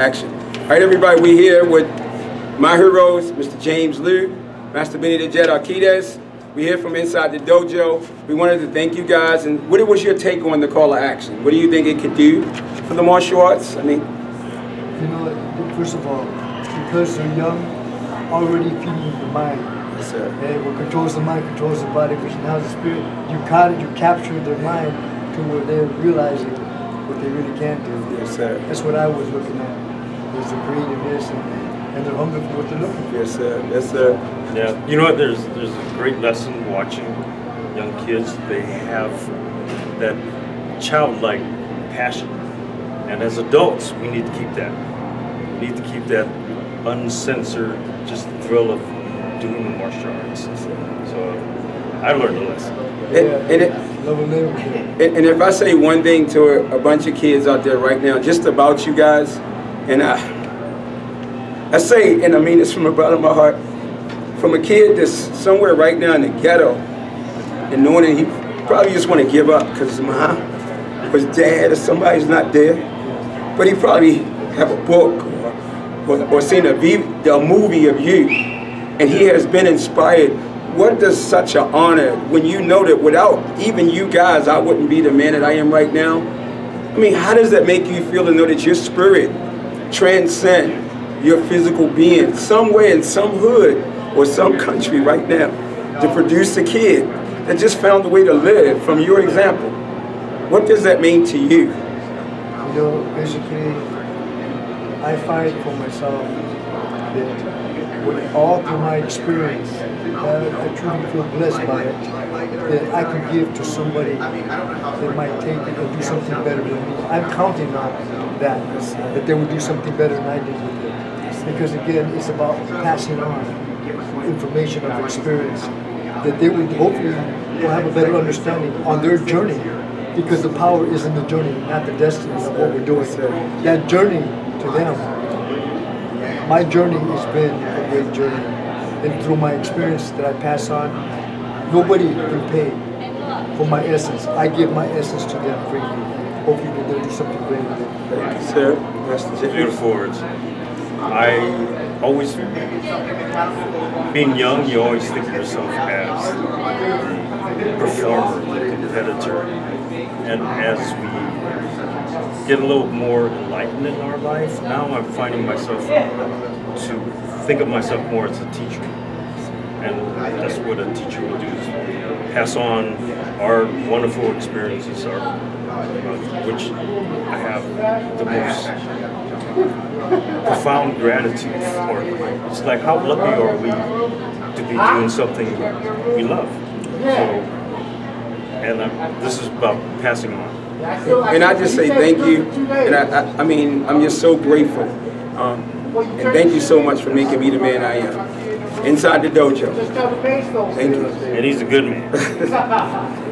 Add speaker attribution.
Speaker 1: action. All right, everybody, we're here with my heroes, Mr. James Lew, Master Benny the Jet Urquidez. We're here from inside the dojo. We wanted to thank you guys. And what was your take on the call of action? What do you think it could do for the martial arts? I mean,
Speaker 2: you know, first of all, because they're young, already feeding the mind.
Speaker 1: Yes, sir.
Speaker 2: And what controls the mind controls the body, which now the spirit. You caught it, you capture their mind to where they're realizing what they really can do.
Speaker 1: Yes, sir.
Speaker 2: That's what I was looking at, was the creativeness and, and the hunger for what they're looking for.
Speaker 1: Yes, sir. Yes, sir.
Speaker 3: Yeah, you know what? There's there's a great lesson watching young kids. They have that childlike passion, and as adults, we need to keep that. We need to keep that uncensored, just the thrill of doing the martial arts. So I learned a lesson.
Speaker 1: And, and, it,
Speaker 2: and,
Speaker 1: and if I say one thing to a, a, bunch of kids out there right now, just about you guys, and I, I say, and I mean this from the bottom of my heart, from a kid that's somewhere right now in the ghetto, and knowing that he probably just want to give up because his mom, or his dad, or somebody's not there, but he probably have a book or, or, or seen a, a movie of you, and he has been inspired what does such an honor when you know that without even you guys, I wouldn't be the man that I am right now? I mean, how does that make you feel to know that your spirit transcend your physical being somewhere in some hood or some country right now to produce a kid that just found a way to live from your example? What does that mean to you?
Speaker 2: You know, basically, I find for myself all through my experience, uh, I truly feel blessed by it, that I can give to somebody that might take it and do something better than me. I'm counting on that, that they would do something better than I did with it. Because again, it's about passing on information of experience, that they would hopefully will have a better understanding on their journey because the power is in the journey, not the destiny of what we're doing. That journey to them my journey has been great journey. And through my experience that I pass on, nobody can pay for my essence. I give my essence to them freely. Hopefully they'll do something great with it.
Speaker 1: Thank you, sir.
Speaker 3: That's beautiful words. I always, being young, you always think of yourself as the performer, the competitor. And as we get a little more enlightened in our life, now I'm finding myself to think of myself more as a teacher. And that's what a teacher will do is pass on our wonderful experiences, our, uh, which I have the most profound gratitude for. It's like how lucky are we to be doing something we love. So, and this is about passing on.
Speaker 1: And I just say thank you. And I, I, I mean, I'm just so grateful. Um, and thank you so much for making me the man I am. Inside the dojo. Thank you.
Speaker 3: And he's a good man.